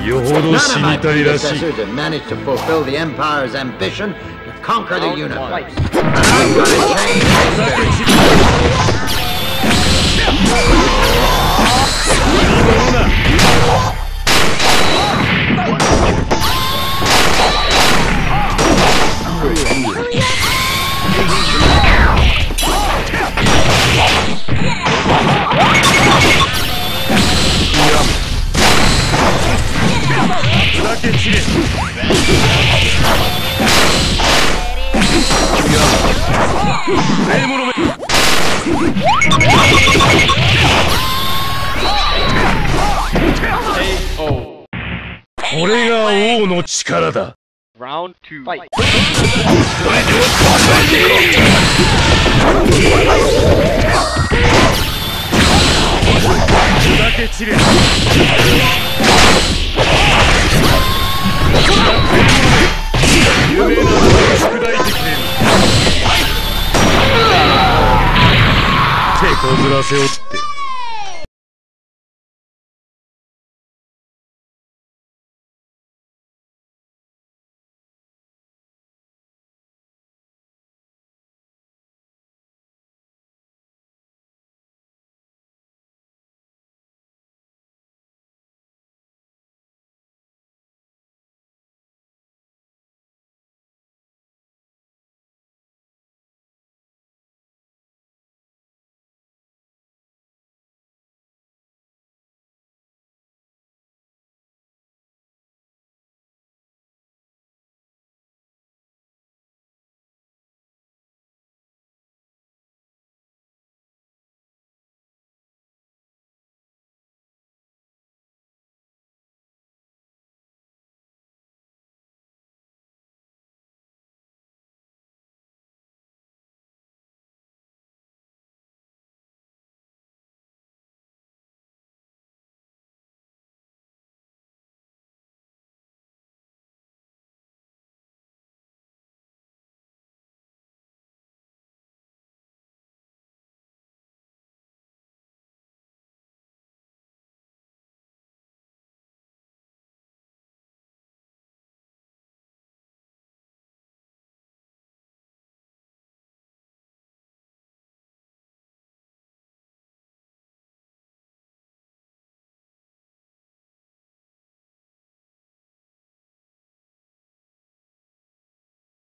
None managed to fulfill the Empire's ambition to conquer the universe. I'm gonna change これが王の力だ Round two. Fight. こずらせおって。